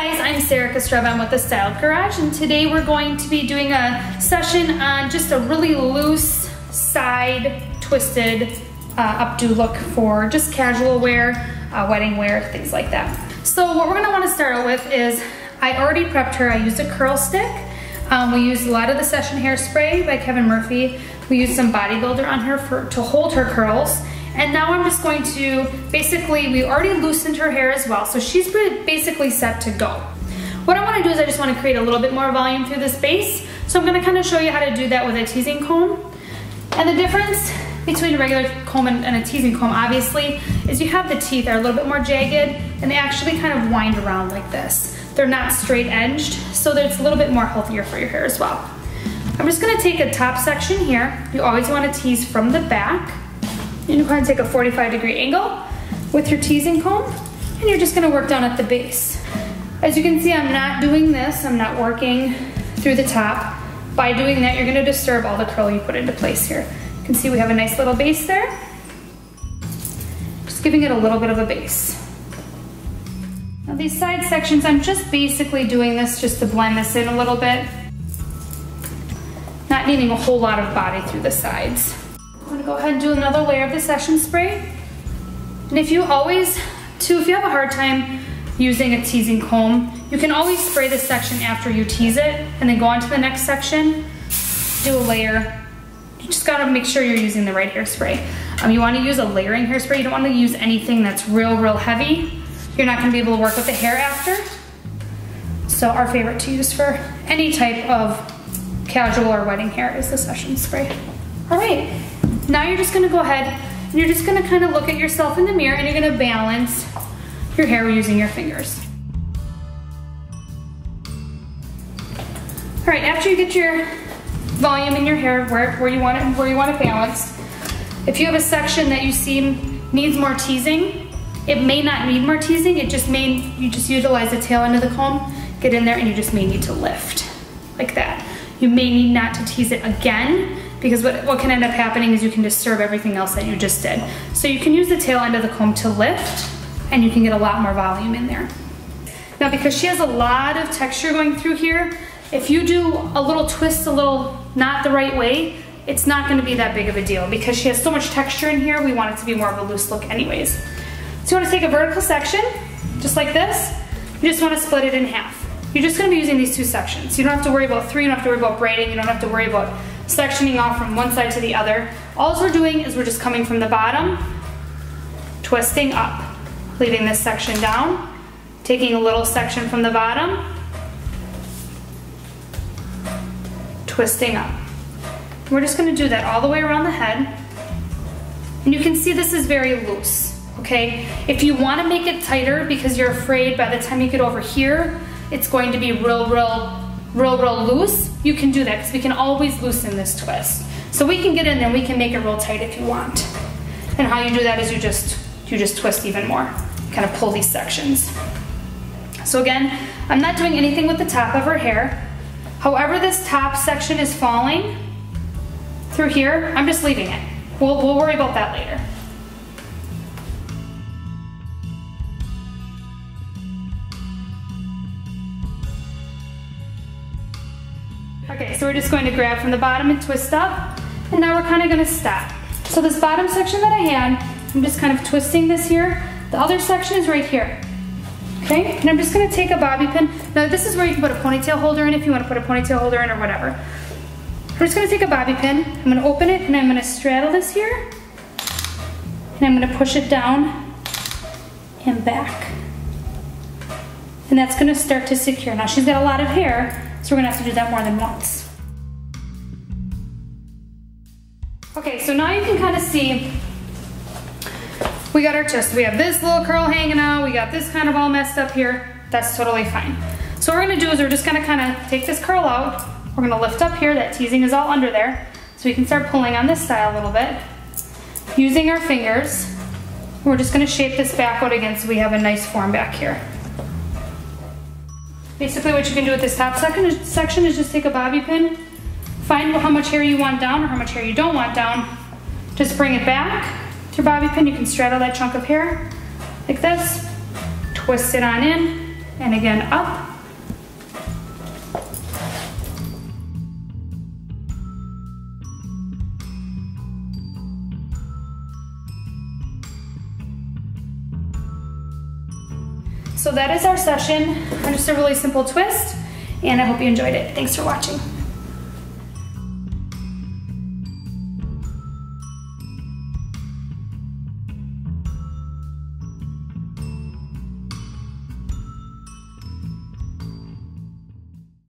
guys, I'm Sarah Kostreva. I'm with the Style Garage, and today we're going to be doing a session on just a really loose side twisted uh, updo look for just casual wear, uh, wedding wear, things like that. So what we're gonna wanna start with is, I already prepped her. I used a curl stick. Um, we used a lot of the Session Hairspray by Kevin Murphy. We used some bodybuilder on her for, to hold her curls. And now I'm just going to, basically, we already loosened her hair as well, so she's basically set to go. What I wanna do is I just wanna create a little bit more volume through this base, so I'm gonna kinda show you how to do that with a teasing comb. And the difference between a regular comb and, and a teasing comb, obviously, is you have the teeth are a little bit more jagged, and they actually kind of wind around like this. They're not straight edged, so it's a little bit more healthier for your hair as well. I'm just gonna take a top section here. You always wanna tease from the back. You're going to take a 45 degree angle with your teasing comb and you're just gonna work down at the base. As you can see, I'm not doing this. I'm not working through the top. By doing that, you're gonna disturb all the curl you put into place here. You can see we have a nice little base there. Just giving it a little bit of a base. Now these side sections, I'm just basically doing this just to blend this in a little bit. Not needing a whole lot of body through the sides. Go ahead and do another layer of the session spray. And if you always, too, if you have a hard time using a teasing comb, you can always spray this section after you tease it and then go on to the next section, do a layer. You just gotta make sure you're using the right hairspray. Um, you wanna use a layering hairspray. You don't wanna use anything that's real, real heavy. You're not gonna be able to work with the hair after. So our favorite to use for any type of casual or wedding hair is the session spray. All right, now you're just gonna go ahead and you're just gonna kind of look at yourself in the mirror and you're gonna balance your hair using your fingers. All right, after you get your volume in your hair where, where you want it where you want it balanced, if you have a section that you see needs more teasing, it may not need more teasing, it just may, you just utilize the tail end of the comb, get in there and you just may need to lift, like that. You may need not to tease it again because what, what can end up happening is you can disturb everything else that you just did. So you can use the tail end of the comb to lift and you can get a lot more volume in there. Now because she has a lot of texture going through here, if you do a little twist a little not the right way, it's not gonna be that big of a deal because she has so much texture in here, we want it to be more of a loose look anyways. So you wanna take a vertical section, just like this, you just wanna split it in half. You're just gonna be using these two sections. You don't have to worry about three, you don't have to worry about braiding, you don't have to worry about sectioning off from one side to the other. All we're doing is we're just coming from the bottom, twisting up, leaving this section down, taking a little section from the bottom, twisting up. We're just gonna do that all the way around the head. And you can see this is very loose, okay? If you wanna make it tighter because you're afraid by the time you get over here, it's going to be real, real real, real loose, you can do that because we can always loosen this twist. So we can get in there, we can make it real tight if you want. And how you do that is you just, you just twist even more, kind of pull these sections. So again, I'm not doing anything with the top of her hair. However this top section is falling through here, I'm just leaving it. We'll, we'll worry about that later. Okay, so we're just going to grab from the bottom and twist up, and now we're kind of gonna stop. So this bottom section that I had, I'm just kind of twisting this here. The other section is right here. Okay, and I'm just gonna take a bobby pin. Now this is where you can put a ponytail holder in if you wanna put a ponytail holder in or whatever. I'm just gonna take a bobby pin, I'm gonna open it and I'm gonna straddle this here, and I'm gonna push it down and back. And that's gonna start to secure. Now she's got a lot of hair, so we're gonna have to do that more than once. Okay, so now you can kind of see we got our twist. We have this little curl hanging out. We got this kind of all messed up here. That's totally fine. So what we're gonna do is we're just gonna kind of take this curl out. We're gonna lift up here. That teasing is all under there. So we can start pulling on this side a little bit. Using our fingers, we're just gonna shape this back out again so we have a nice form back here. Basically what you can do with this top section is just take a bobby pin, find how much hair you want down or how much hair you don't want down, just bring it back to your bobby pin. You can straddle that chunk of hair like this, twist it on in, and again up. So that is our session. Just a really simple twist, and I hope you enjoyed it. Thanks for watching.